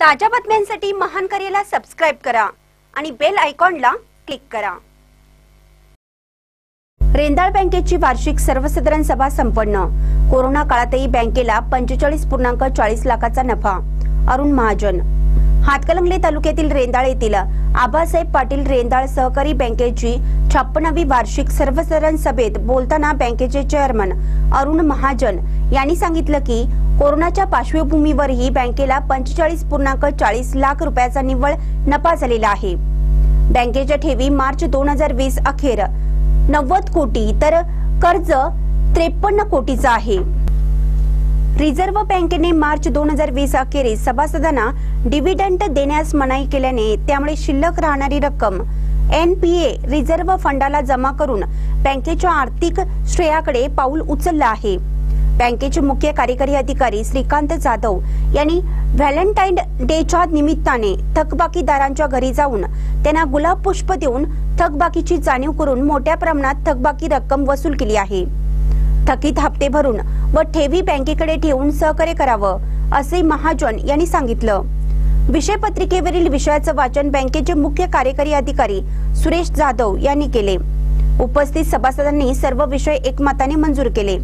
ताज्या बातम्यांसाठी महान करेला सबस्क्राईब करा आणि बेल आयकॉनला क्लिक करा. रेंदाळ बँकेची वार्षिक सर्वसाधारण सभा संपन्न. कोरोना काळातही बँकेला पंचेचाळीस पूर्णांक चाळीस लाखाचा नफा अरुण महाजन. हातकलंगले तालुक्यातील रेंदाळ येथील आबासाहेब पाटील रेंदाळ सहकारी बँकेची छप्पनावी वार्षिक सर्वसाधारण सभेत बोलताना बँकेचे चेअरमन अरुण महाजन यांनी सांगितलं की कोरोनाच्या पार्श्वभूमीवरही बँकेला पंचेचाळीस पूर्णांक चाळीस लाख रुपयाचा निव्वळ नफा झालेला आहे. बँकेच्या ठेवी मार्च दोन हजार वीस अखेर नव्वद कोटी तर कर्ज त्रेपन्न कोटीचा आहे. रिझर्व्ह बँकेने मार्च दोन हजार वीस अखेरीस सभासदांना डिव्हिडंड देण्यास मनाई केल्याने त्यामुळे शिल्लक राहणारी रक्कम एनपीए रिझर्व्ह फंडाला जमा करून बँकेच्या आर्थिक श्रेयाकडे पाऊल उचललं आहे. बँकेचे मुख्य कार्यकारी अधिकारी श्रीकांत जाधव यांनी व्हॅलेंटाईन डेच्या निमित्ताने थकबाकीदारांच्या घरी जाऊन त्यांना गुलाब पुष्प देऊन थकबाकीची जाणीव करून मोठ्या प्रमाणात थकबाकी रक्कम वसूल केली आहे. थकीत हप्ते भरून व ठेवी बँकेकडे ठेवून सहकार्य करावं असे महाजन यांनी सांगितलं. विषय पत्रिकेवरील विषयाचं वाचन बँकेचे मुख्य कार्यकारी अधिकारी सुरेश जाधव यांनी केले. उपस्थित सभासदांनी सर्व विषय एकमताने मंजूर केले.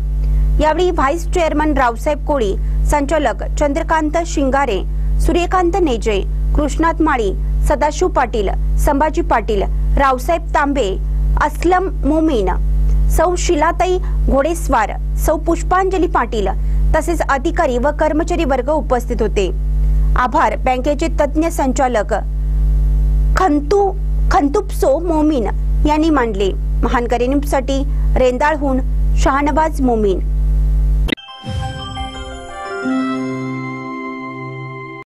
यावेळी व्हाईस चेअरमन रावसाहेब कोळी संचालक चंद्रकांत शिंगारे सूर्यकांत नेजे कृष्णात माळी सदाशिव पाटील संभाजी पाटील रावसाहेब तांबे असलम मोमीन सौ शिलाताई घोडेस्वार सौ पुष्पांजली पाटील तसेच अधिकारी व कर्मचारी वर्ग उपस्थित होते. आभार बँकेचे तज्ज्ञ संचालक खंतू खंतुपसो मोमीन यांनी मांडले. महानसाठी रेंदाळहून शहानवाज मोमीन.